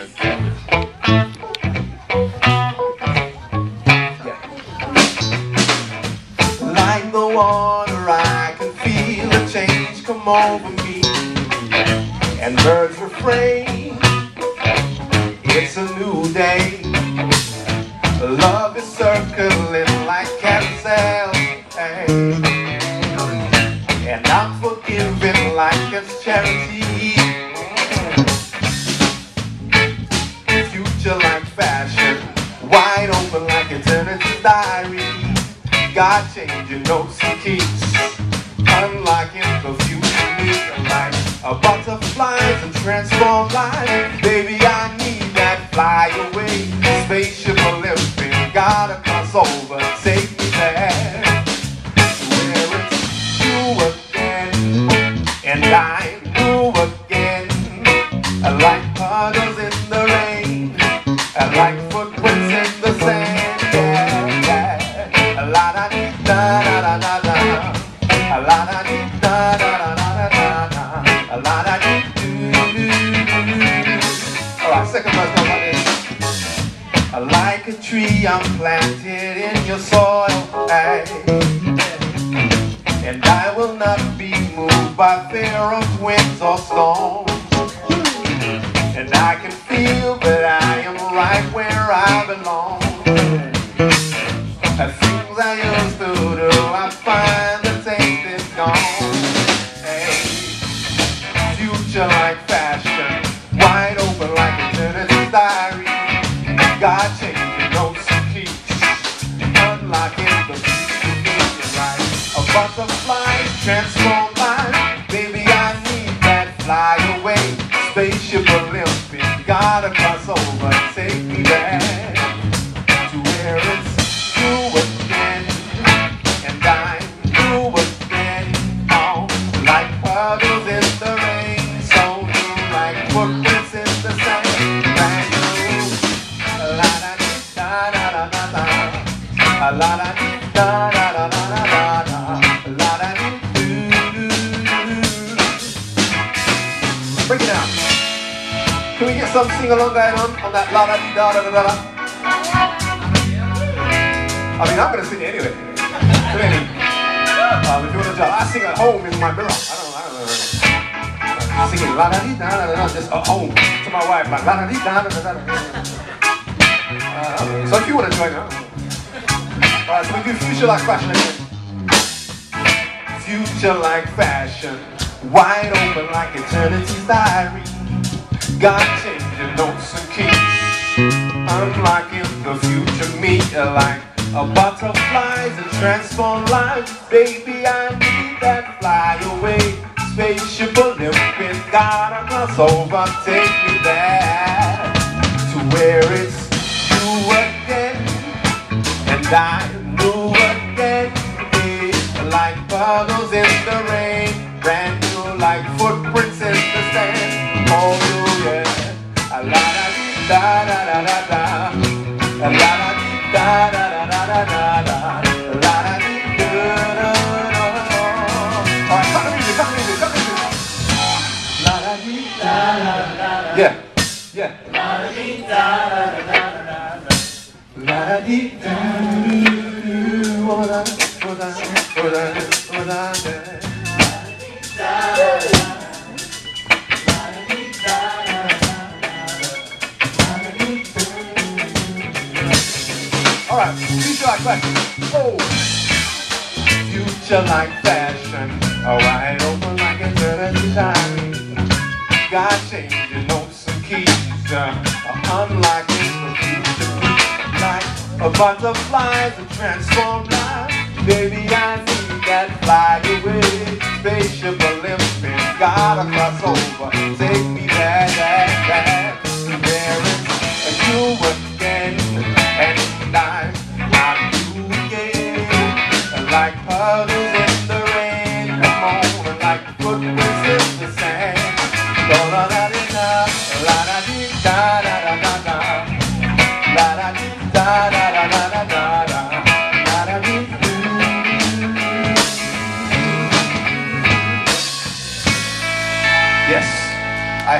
Like the water, I can feel a change come over me. And birds refrain, it's a new day. Love is circling like carousel. And I'm forgiving like it's charity. Like fashion, wide open like eternity's diary. God changing notes and keys, unlocking the future me like a butterflies and transform life. Baby, I need that fly away spaceship Olympic. Gotta cross over, tree, I'm planted in your soil. And I will not be moved by fear of winds or storms. And I can feel that I am right where I belong. The things I used to do, I find the taste is gone. Hey, future like fashion, wide open like eternity's diary. God changing butterfly transform life. Baby, I need that fly away spaceship Olympic. Gotta cross over, take Can we get some sing along going on on that la da dee da da da da? I mean, I'm gonna sing it anyway. Really. Um, if you wanna just, I sing at home in my mirror. I don't, I don't know. I'm singing la da dee da da da just at home to my wife, like la da dee da da da da. So if you wanna join, huh? Alright, so we do future like fashion again. Future like fashion, wide open like eternity's diary. God changing notes and keys, unlocking the future me like a butterflies and transform lives. Baby, I need that fly away spaceship Olympic. Gotta cross over, take me there to where it's you again, and I'm new again. Yeah, like puddles da da da da da da. La da da da da da da da da. La da dee da da da da. All right, cut the music, cut the music, cut the music. Yeah, yeah. All right, future like fashion. Oh, future like fashion. A wide open like eternity time. God changing notes and keys. Uh, unlocking the future. Like a butterflies and transform life. Baby, I need that fly away. Spaceship Olympic. Gotta cross over. Take me there, there, there. There is you again.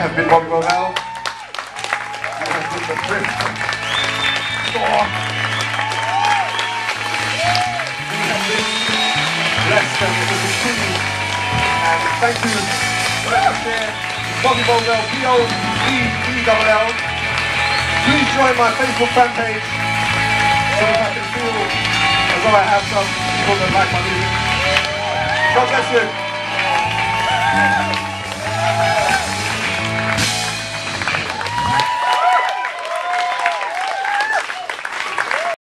have been Bobby Bovell. I have been the Prince. Storm. We have been blessed and will continue. And thank you for that share. Bobby Bovell, P-O-B-E-L-L. Please join my Facebook fan page so that I can feel as though I have some people that like my music. God bless you.